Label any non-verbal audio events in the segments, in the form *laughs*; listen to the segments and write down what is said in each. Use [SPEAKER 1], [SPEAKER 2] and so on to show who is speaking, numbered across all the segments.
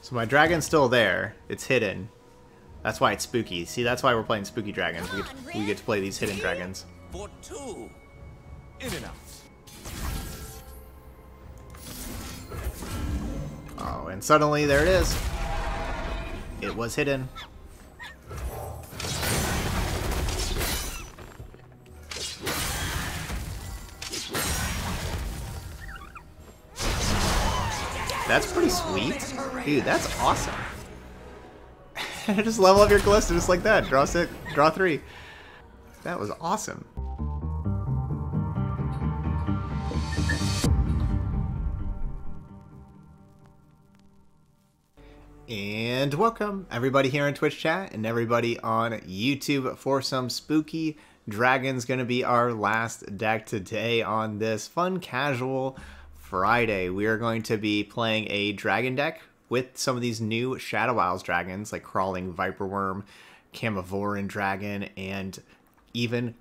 [SPEAKER 1] So my dragon's still there. It's hidden. That's why it's spooky. See, that's why we're playing spooky dragons. We get, we get to play these hidden dragons.
[SPEAKER 2] For two. In and out.
[SPEAKER 1] Oh, and suddenly there it is. It was hidden. That's pretty sweet. Dude, that's awesome. *laughs* just level up your Kalista just like that. Draw six, draw three. That was awesome. And welcome everybody here in Twitch chat and everybody on YouTube for some spooky dragons to be our last deck today on this fun casual Friday. We are going to be playing a dragon deck with some of these new Shadow Isles dragons like Crawling Viper Worm, Camavoran Dragon, and even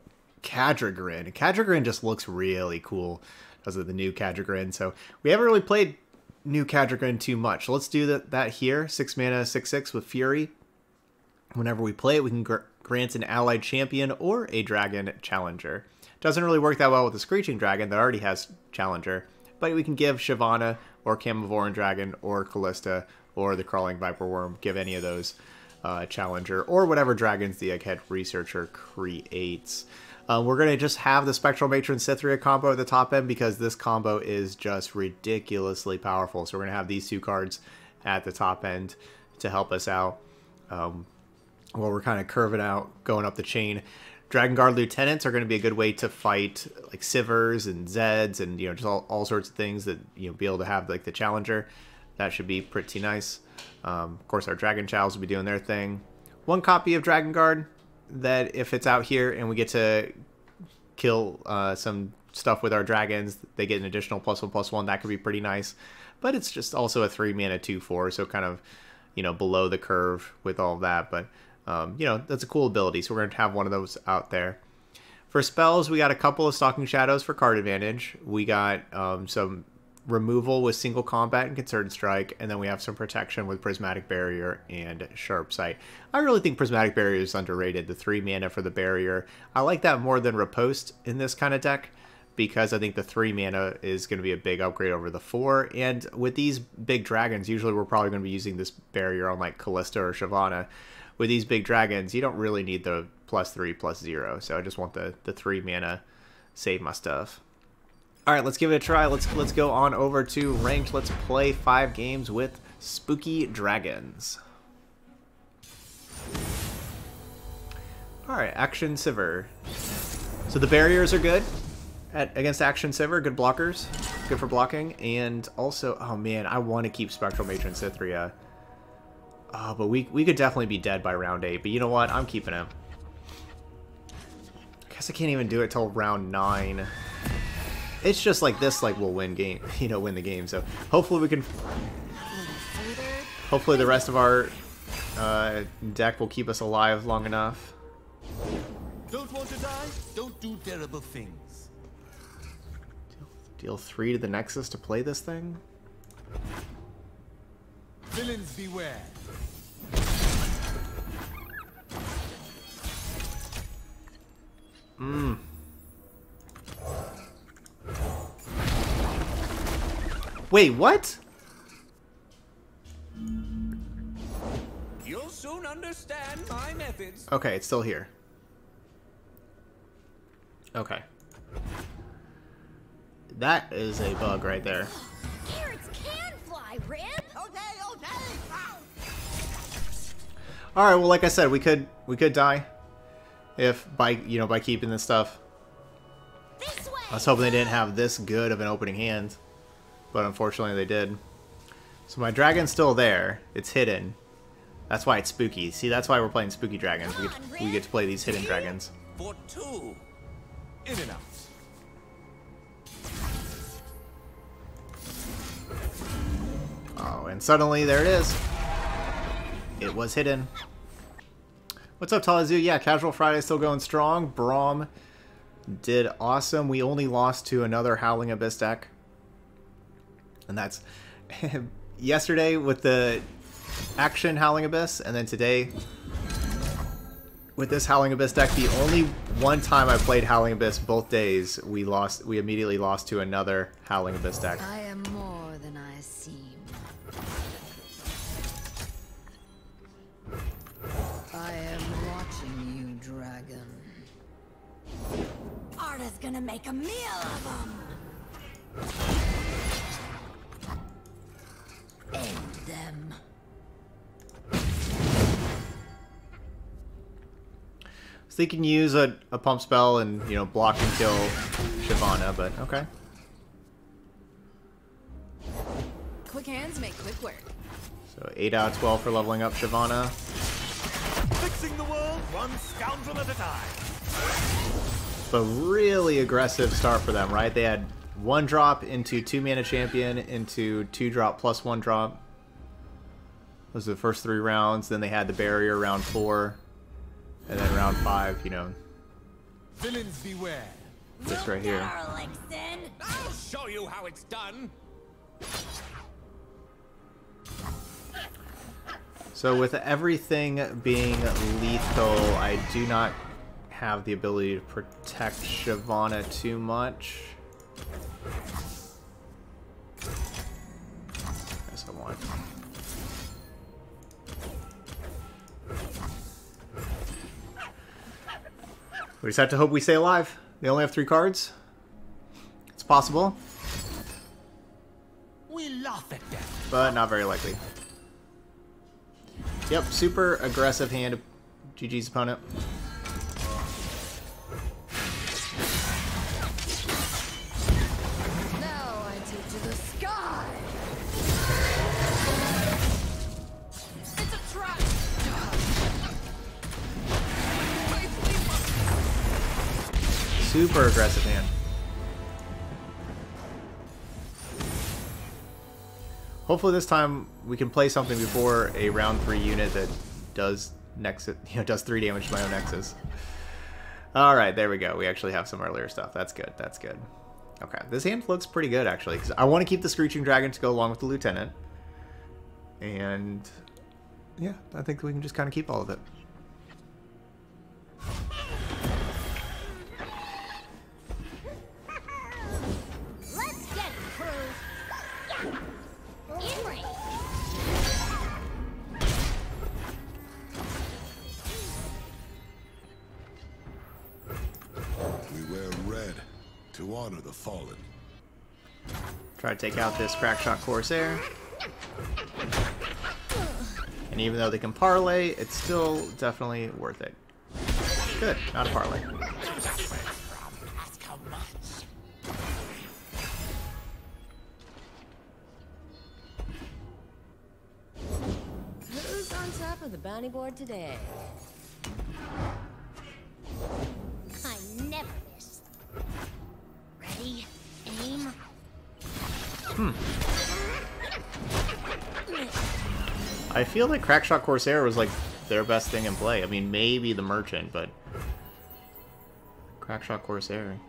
[SPEAKER 1] Kadregrin. Kadregrin just looks really cool because of the new Kadregrin. So we haven't really played new Kadregrin too much. Let's do that, that here. 6 mana, 6 6 with Fury. Whenever we play it, we can gr grant an allied champion or a dragon challenger. Doesn't really work that well with the Screeching Dragon that already has challenger, but we can give Shyvana or Camavoran Dragon or Kalista or the Crawling Viper Worm, give any of those uh, challenger or whatever dragons the Egghead Researcher creates. Uh, we're going to just have the Spectral Matron Cithria combo at the top end because this combo is just ridiculously powerful. So we're going to have these two cards at the top end to help us out um, while we're kind of curving out, going up the chain. Dragon Guard Lieutenants are going to be a good way to fight like Sivirs and Zeds and you know just all, all sorts of things that you know be able to have like the Challenger. That should be pretty nice. Um, of course, our Dragon Chows will be doing their thing. One copy of Dragon Guard that if it's out here and we get to kill uh, some stuff with our dragons, they get an additional plus one plus one. That could be pretty nice. But it's just also a three mana two four, so kind of you know below the curve with all that. But um, you know that's a cool ability, so we're going to have one of those out there. For spells, we got a couple of Stalking Shadows for card advantage. We got um, some removal with single combat and concerted strike, and then we have some protection with prismatic barrier and sharp sight. I really think prismatic barrier is underrated. The three mana for the barrier, I like that more than riposte in this kind of deck because I think the three mana is going to be a big upgrade over the four. And with these big dragons, usually we're probably going to be using this barrier on like Kalista or Shyvana. With these big dragons, you don't really need the plus three plus zero. So I just want the the three mana save my stuff. All right, let's give it a try. Let's let's go on over to ranked. Let's play five games with spooky dragons. All right, Akshan Sivir. So the barriers are good at against Akshan Sivir. Good blockers, good for blocking, and also, oh man, I want to keep Spectral Matron Cithria. Oh, but we we could definitely be dead by round eight. But you know what? I'm keeping him. I guess I can't even do it till round nine it's just like this like we'll win game *laughs* you know win the game so hopefully we can hopefully the rest of our uh, deck will keep us alive long enough
[SPEAKER 2] don't want to die don't do terrible things
[SPEAKER 1] deal three to the nexus to play this thing
[SPEAKER 2] villains beware
[SPEAKER 1] Mmm. Wait, what?
[SPEAKER 2] You'll soon understand my methods.
[SPEAKER 1] Okay, it's still here. Okay. That is a bug right there.
[SPEAKER 3] Carrots can fly, Rip. Okay, okay.
[SPEAKER 1] All right. Well, like I said, we could we could die if by you know by keeping this stuff.
[SPEAKER 3] This way.
[SPEAKER 1] I was hoping they didn't have this good of an opening hand but unfortunately they did. So my dragon's still there. It's hidden. That's why it's spooky. See, that's why we're playing spooky dragons. We get, we get to play these hidden dragons.
[SPEAKER 2] For two. In and out.
[SPEAKER 1] And suddenly there it is. It was hidden. What's up, Talazu? Yeah, Casual Friday still going strong. Braum did awesome. We only lost to another Howling Abyss deck and that's *laughs* yesterday with the Akshan Howling Abyss, and then today with this Howling Abyss deck, the only one time I played Howling Abyss both days, we lost. We immediately lost to another Howling Abyss deck.
[SPEAKER 3] Gonna make a meal of them. End them.
[SPEAKER 1] So they can use a, a pump spell and you know block and kill Shyvana, but okay.
[SPEAKER 4] Quick hands make quick work.
[SPEAKER 1] So eight out of twelve for leveling up Shyvana.
[SPEAKER 2] Fixing the world one scoundrel at a time.
[SPEAKER 1] But really aggressive start for them, right? They had one drop into two mana champion into two drop plus one drop. Those are the first three rounds. Then they had the barrier round four. And then round five, you know,
[SPEAKER 2] Villains beware.
[SPEAKER 1] this right here.
[SPEAKER 2] I'll show you how it's done.
[SPEAKER 1] So with everything being lethal, I do not have the ability to protect Shyvana too much. Guess I want. We just have to hope we stay alive. They only have three cards. It's possible,
[SPEAKER 2] We laugh at death.
[SPEAKER 1] but not very likely. Yep, super aggressive hand. GG's opponent. Super aggressive hand. Hopefully this time we can play something before a round three unit that does nexus, *laughs* you know, does three damage to my own nexus. All right, there we go. We actually have some earlier stuff. That's good. That's good. Okay, this hand looks pretty good actually because I want to keep the Screeching Dragon to go along with the Lieutenant, and yeah, I think we can just kind of keep all of it. Take out this Crackshot Corsair. And even though they can parlay, it's still definitely worth it. Good, not a parlay.
[SPEAKER 5] Who's on top of the bounty board today?
[SPEAKER 3] I never miss. Ready? Aim. Hmm.
[SPEAKER 1] I feel like Crackshot Corsair was like their best thing in play. I mean, maybe the Merchant, but Crackshot Corsair.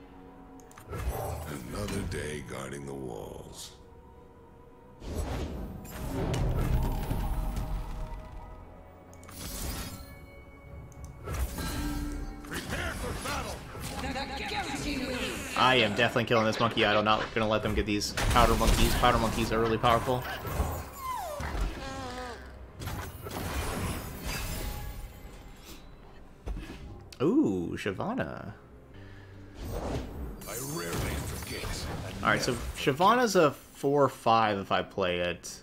[SPEAKER 6] Another day guarding the walls.
[SPEAKER 1] I am definitely killing this monkey idol. Not gonna let them get these powder monkeys. Powder monkeys are really powerful. Ooh, Shyvana.
[SPEAKER 6] I rarely forget.
[SPEAKER 1] Alright, so Shyvana's a 4-5 if I play it.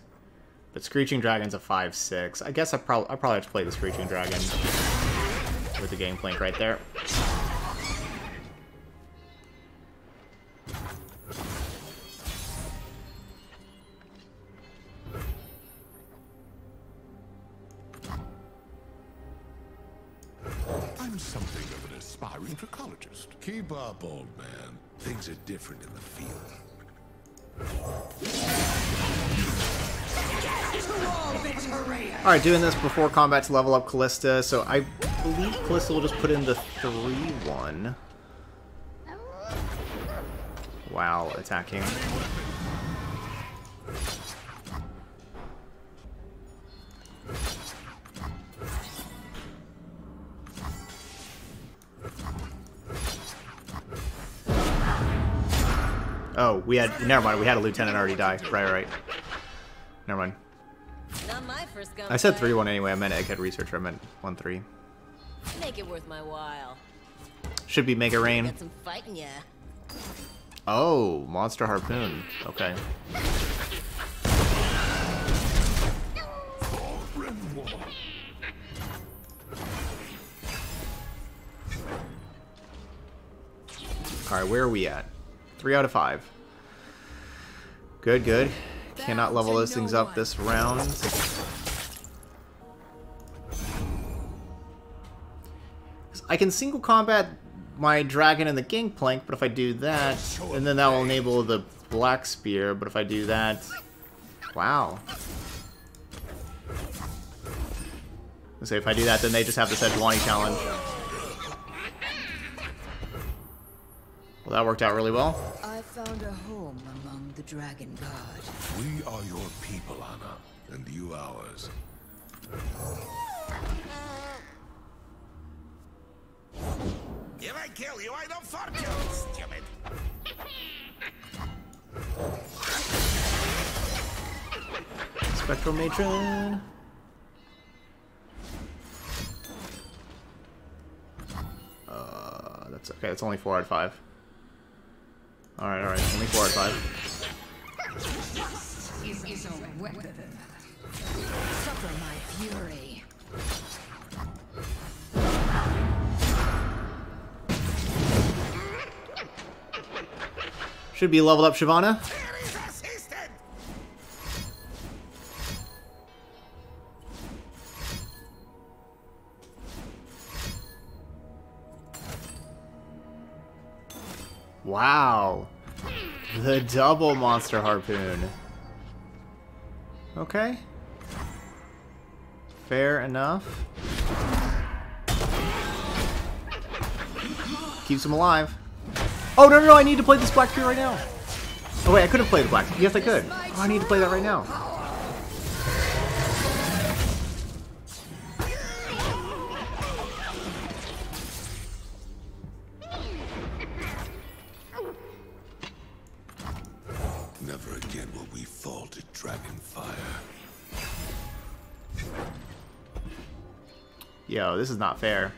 [SPEAKER 1] But Screeching Dragon's a 5-6. I guess I, prob I probably have to play the Screeching Dragon with the Gangplank right there.
[SPEAKER 6] Up, old man. Things are different in the field.
[SPEAKER 1] Alright, doing this before combat to level up Kalista, so I believe Kalista will just put in the 3-1 while attacking. Oh, we had. Never mind. We had a lieutenant already die. Right, right. Never mind.
[SPEAKER 5] Not my first gun.
[SPEAKER 1] I said three one anyway. I meant Egghead Researcher. I meant one three.
[SPEAKER 5] Make it worth my while.
[SPEAKER 1] Should be Mega Rain.
[SPEAKER 5] Got some fighting ya.
[SPEAKER 1] Oh, Monster Harpoon. Okay. Alright, where are we at? Three out of five. Good, good. Cannot level those things up this round. I can single combat my dragon and the gangplank, but if I do that, and then that will enable the black spear, but if I do that... Wow. Say if I do that, then they just have the Sejuani challenge. Well, that worked out really well.
[SPEAKER 7] I found a home among the Dragon God.
[SPEAKER 6] We are your people, Anna, and you ours.
[SPEAKER 2] If I kill you, I don't fart you, stupid.
[SPEAKER 1] Spectral Matron. Uh, that's okay. That's only four out of five. All right, all right. Only four out of five.
[SPEAKER 7] Is a weapon. Suffer my fury.
[SPEAKER 1] Should be leveled up, Shyvana. Wow. The double monster harpoon. Okay. Fair enough. Keeps him alive. Oh, no, no, no, I need to play this Black Spear right now. Oh, wait, I could have played the Black Yes, I could. Oh, I need to play that right now. This is not fair.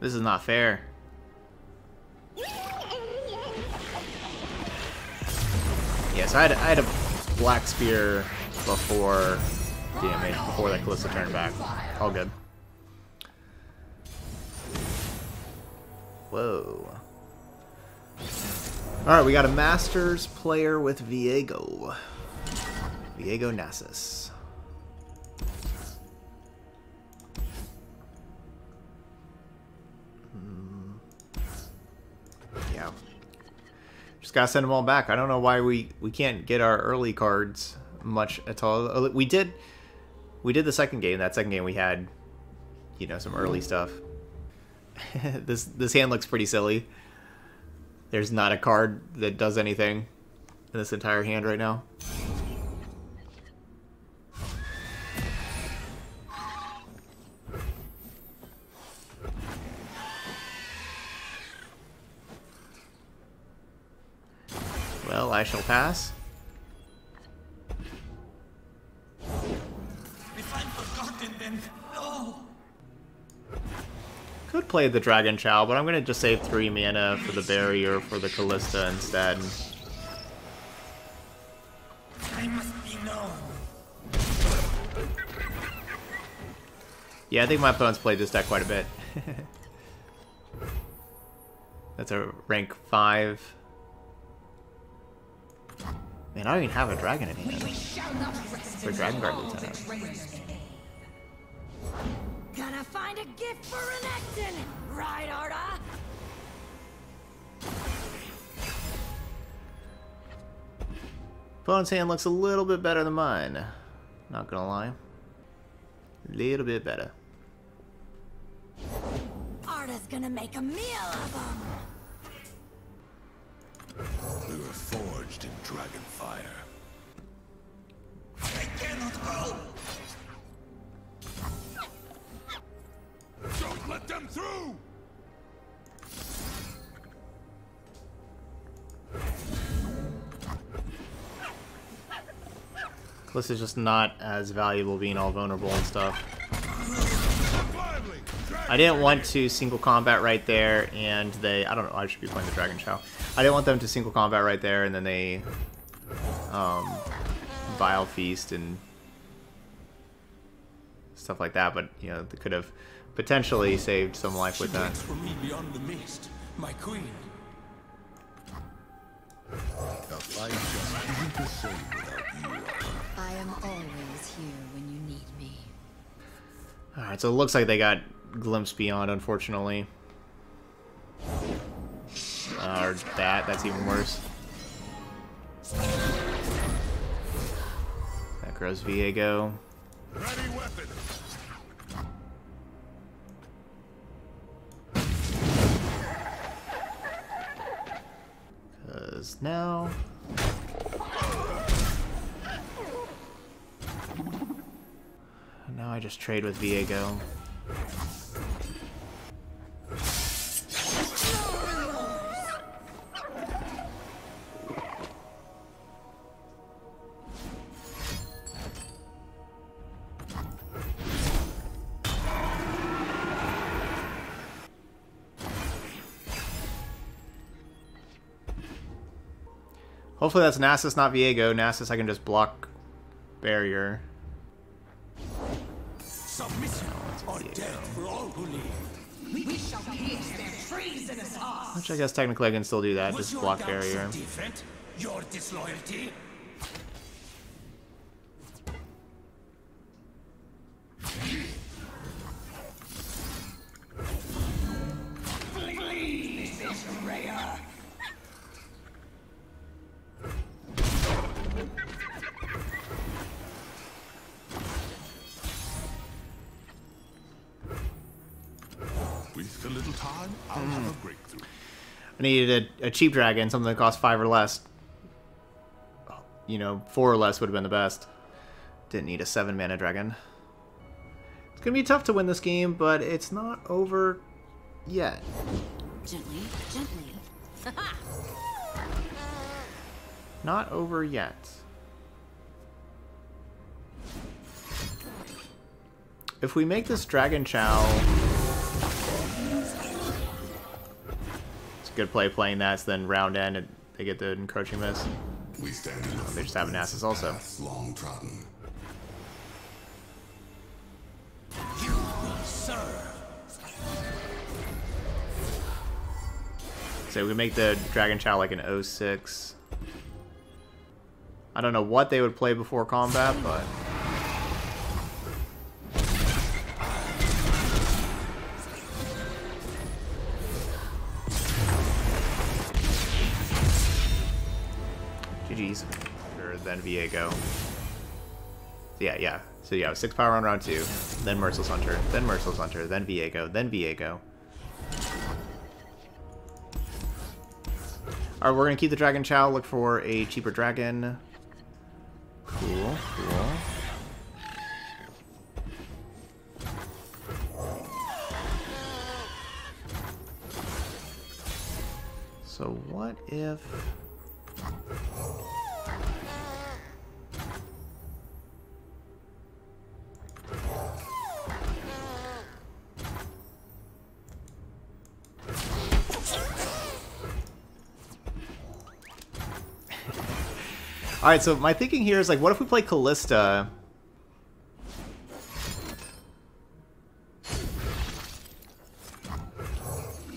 [SPEAKER 1] This is not fair. Yes, I had, I had a black spear before damage, before that Kalista turned back. All good. Whoa. Alright, we got a Masters player with Viego. Viego Nasus. Hmm. Yeah. Just gotta send them all back. I don't know why we, we can't get our early cards much at all. Uh, We did we did the second game. That second game we had, you know, some early stuff. *laughs* this this hand looks pretty silly. There's not a card that does anything in this entire hand right now. Well, I shall pass. Play the Dragon Chow, but I'm gonna just save three mana for the barrier for the Kalista instead.
[SPEAKER 2] I must be known.
[SPEAKER 1] Yeah, I think my opponent's played this deck quite a bit. *laughs* That's a rank 5. Man, I don't even have a dragon in hand. For Dragon Guard Lieutenant.
[SPEAKER 3] Gonna find a gift for Renekton, right, Arda?
[SPEAKER 1] Opponent's hand looks a little bit better than mine. Not gonna lie. A Little bit better.
[SPEAKER 3] Arda's gonna make a meal of them.
[SPEAKER 6] We were forged in Dragonfire.
[SPEAKER 2] I
[SPEAKER 1] This is just not as valuable being all vulnerable and stuff. I didn't want to single combat right there, and they... I don't know, I should be playing the Dragon Chow. I didn't want them to single combat right there, and then they... Um, Vile Feast and stuff like that, but, you know, they could have potentially saved some life with that.
[SPEAKER 2] for me beyond the mist, my queen.
[SPEAKER 6] The fight just isn't the same without you.
[SPEAKER 7] I am always here when you need me.
[SPEAKER 1] Alright, so it looks like they got Glimpse Beyond, unfortunately. Uh, or that, that's even worse. That grows Viego.
[SPEAKER 6] Ready weapon!
[SPEAKER 1] Because now... I just trade with Viego. Hopefully that's Nasus, not Viego. Nasus I can just block barrier. Which I guess technically I can still do that,
[SPEAKER 2] Was
[SPEAKER 1] just block barrier.
[SPEAKER 2] different? Your disloyalty?
[SPEAKER 1] I needed a, a cheap dragon, something that cost five or less. You know, four or less would have been the best. Didn't need a seven mana dragon. It's gonna be tough to win this game, but it's not over yet.
[SPEAKER 4] Gently, gently. *laughs*
[SPEAKER 1] Not over yet. If we make this Dragon Chow... good play playing that, so then round end, and they get the encroaching miss.
[SPEAKER 6] We stand the
[SPEAKER 1] They just have an Nasus also.
[SPEAKER 6] long trodden.
[SPEAKER 2] You will serve.
[SPEAKER 1] So we can make the Dragon Chow like an 06. I don't know what they would play before combat, but... then Viego. Yeah, yeah. So yeah, six power on round two, then Merciless Hunter, then Merciless Hunter, then Viego, then Viego. Alright, we're gonna keep the Dragon Chow, look for a cheaper dragon. Cool, cool. So what if... Alright, so my thinking here is like, what if we play Kalista?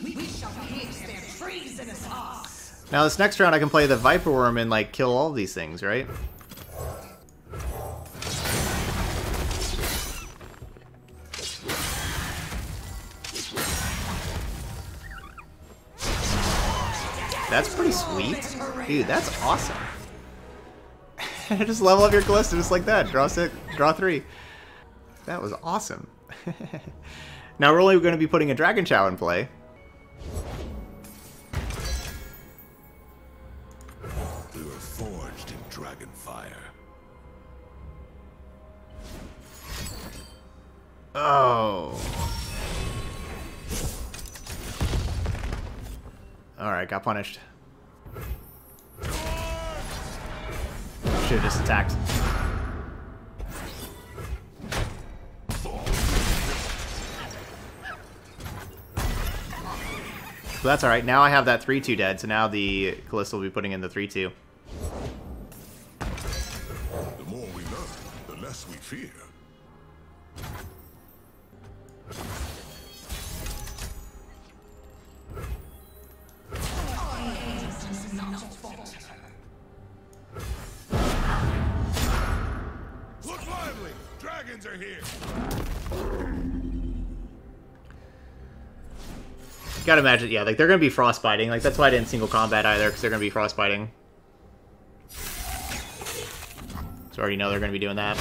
[SPEAKER 3] We shall pierce their treasonous hearts.
[SPEAKER 1] Now this next round I can play the Viper Worm and like kill all these things, right? That's pretty sweet. Dude, that's awesome. *laughs* just level up your Kalista just like that. Draw six, draw three. That was awesome. *laughs* now we're only going to be putting a Dragon Chow in play.
[SPEAKER 6] We were forged in dragon fire.
[SPEAKER 1] Oh. Alright, got punished. Should've just attacked. So that's alright. Now I have that 3-2 dead, so now the Kalista will be putting in the 3-2.
[SPEAKER 6] The more we learn, the less we fear.
[SPEAKER 1] Gotta imagine, yeah, like they're gonna be frostbiting. Like that's why I didn't single combat either, because they're gonna be frostbiting. So I already know they're gonna be doing that.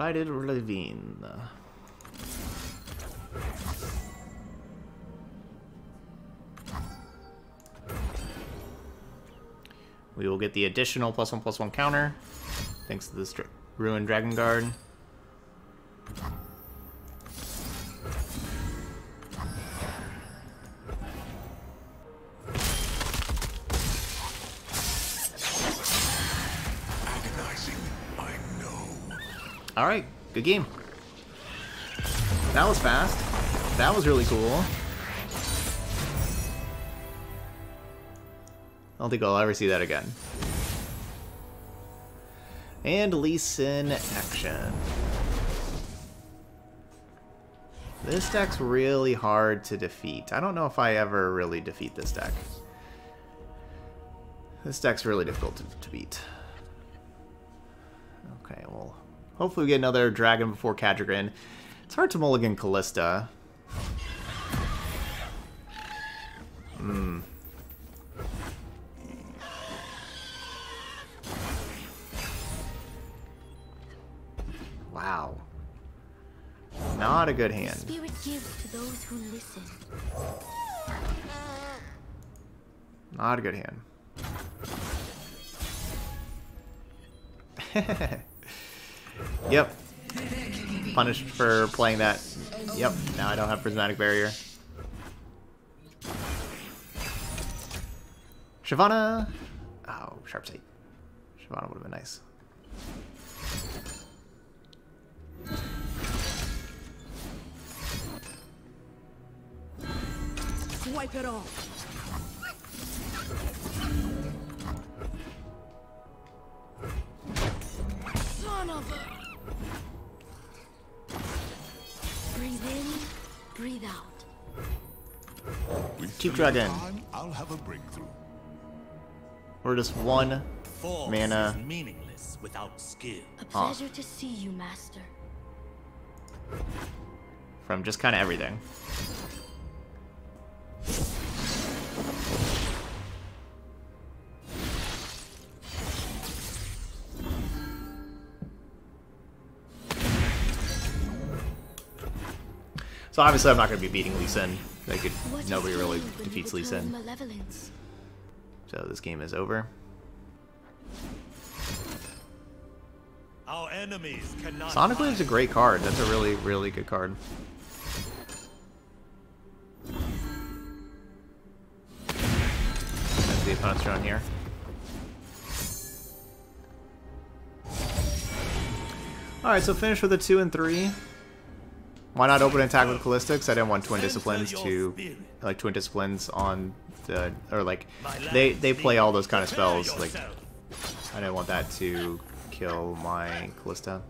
[SPEAKER 1] Blighted Ravine. We will get the additional plus one plus one counter, thanks to this Ruined Dragon Guard. Alright, good game. That was fast. That was really cool. I don't think I'll ever see that again. And Lee Sin Akshan. This deck's really hard to defeat. I don't know if I ever really defeat this deck. This deck's really difficult to, to beat. Okay, well, hopefully we get another Dragon before Kadregrin. It's hard to mulligan Kalista. Hmm. Wow. Not a good hand.
[SPEAKER 3] Spirit gives to those who listen.
[SPEAKER 1] Not a good hand. *laughs* yep. Punished for playing that. Yep, now I don't have Prismatic Barrier. Shyvana! Oh, Sharp Sight. Shyvana would have been nice.
[SPEAKER 7] Wipe it off.
[SPEAKER 3] Breathe out.
[SPEAKER 6] With
[SPEAKER 1] Keep
[SPEAKER 6] a
[SPEAKER 1] dragging.
[SPEAKER 6] time, I'll have a breakthrough.
[SPEAKER 1] We're just one
[SPEAKER 2] Force
[SPEAKER 1] Mana.
[SPEAKER 2] is meaningless without skill.
[SPEAKER 3] A
[SPEAKER 1] Ah.
[SPEAKER 3] pleasure to see you, Master.
[SPEAKER 1] from just kind of everything. So obviously I'm not going to be beating Lee Sin. They could, nobody really
[SPEAKER 3] field when you
[SPEAKER 1] defeats Lee Sin. So this game is over.
[SPEAKER 2] Our enemies cannot.
[SPEAKER 1] Sonic
[SPEAKER 2] hide.
[SPEAKER 1] Wave's a great card. That's a really, really good card. That's the opponent's turn here. Alright, so finish with a 2 and 3. Why not open attack with Callistics? I didn't want Twin Disciplines to... Like, Twin Disciplines on the... Or, like, they, they play all those kind of spells. Like, I didn't want that to kill my Kalista.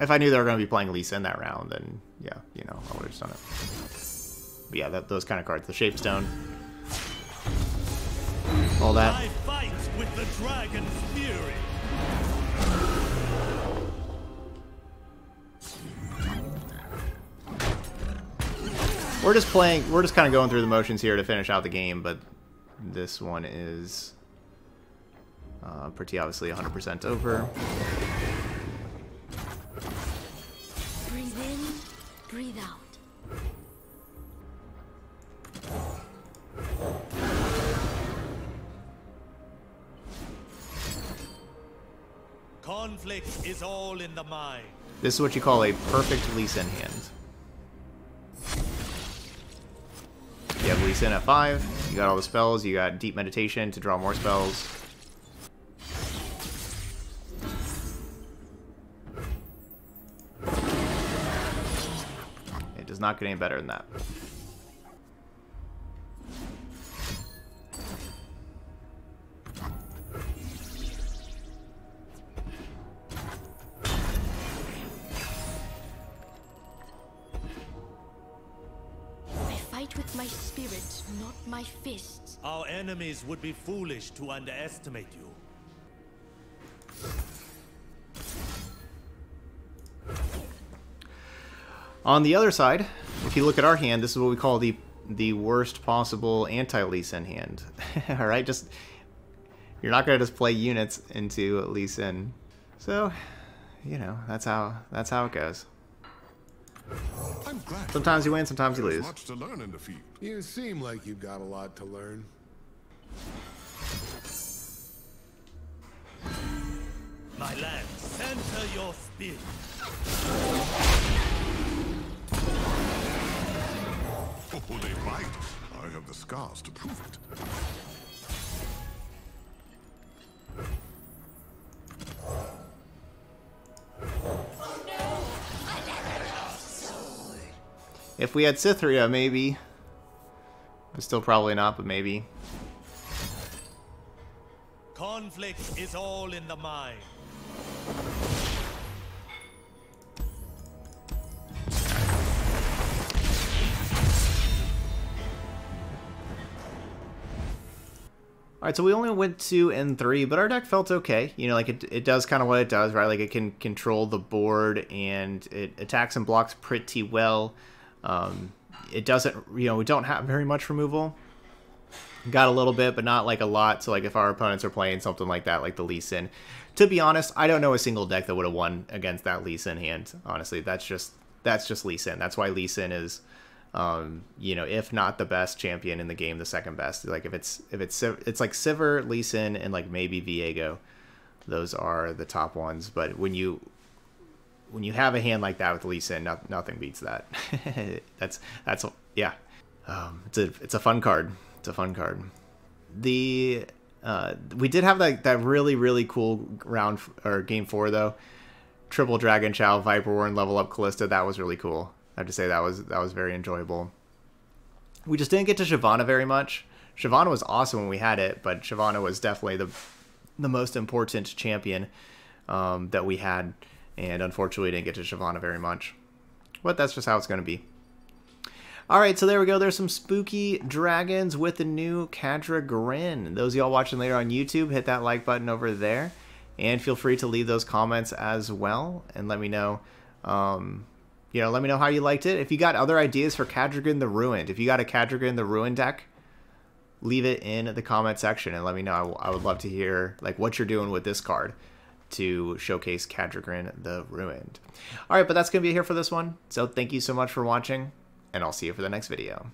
[SPEAKER 1] If I knew they were going to be playing Lee Sin that round, then yeah, you know, I would have just done it. But yeah, that, those kind of cards, the Shape Stone, all that
[SPEAKER 2] the Dragon's Fury.
[SPEAKER 1] We're just playing, we're just kind of going through the motions here to finish out the game, but this one is uh, pretty obviously 100% over.
[SPEAKER 4] Breathe in, breathe out.
[SPEAKER 2] Conflict is all in the mind.
[SPEAKER 1] This is what you call a perfect Lee Sin hand. You have Lee Sin at 5, you got all the spells, you got Deep Meditation to draw more spells. It does not get any better than that.
[SPEAKER 2] Enemies would be foolish to underestimate you.
[SPEAKER 1] On the other side, if you look at our hand, this is what we call the the worst possible anti-Lee Sin hand. *laughs* All right, just you're not gonna just play units into Lee Sin. So, you know, that's how that's how it goes.
[SPEAKER 6] I'm glad.
[SPEAKER 1] Sometimes you win, sometimes you lose.
[SPEAKER 6] much to learn in defeat. You seem like you've got a lot to learn.
[SPEAKER 2] My land, center your spirit.
[SPEAKER 6] Oh, they bite. I have the scars to prove it.
[SPEAKER 1] If we had Cithria, maybe. But still probably not, but maybe.
[SPEAKER 2] Conflict is all in the mind.
[SPEAKER 1] Alright, so we only went and three, but our deck felt okay. You know, like it, it does kind of what it does, right? Like it can control the board and it attacks and blocks pretty well. Um, it doesn't, you know, we don't have very much removal. Got a little bit, but not like a lot. So like if our opponents are playing something like that, like the Lee Sin, to be honest, I don't know a single deck that would have won against that Lee Sin hand. Honestly, that's just that's just Lee Sin. That's why Lee Sin is um, you know, if not the best champion in the game, the second best. Like if it's if it's it's like Sivir, Lee Sin, and like maybe Viego, those are the top ones. But when you when you have a hand like that with Lee Sin, no, nothing beats that. *laughs* that's that's yeah, um, it's a it's a fun card. It's a fun card. The uh, we did have that that really really cool round or game four though. Triple Dragon Chow Viper Worm level up Kalista. That was really cool. I have to say that was that was very enjoyable. We just didn't get to Shyvana very much. Shyvana was awesome when we had it, but Shyvana was definitely the the most important champion um, that we had, and unfortunately didn't get to Shyvana very much. But that's just how it's going to be. All right, so there we go. There's some spooky dragons with the new Kadregrin. Those y'all watching later on YouTube, hit that like button over there, and feel free to leave those comments as well, and let me know. Um, you know, let me know how you liked it. If you got other ideas for Kadregrin the Ruined, if you got a Kadregrin the Ruined deck, leave it in the comment section and let me know. I, would love to hear like what you're doing with this card to showcase Kadregrin the Ruined. All right, but that's gonna be it here for this one. So thank you so much for watching, and I'll see you for the next video.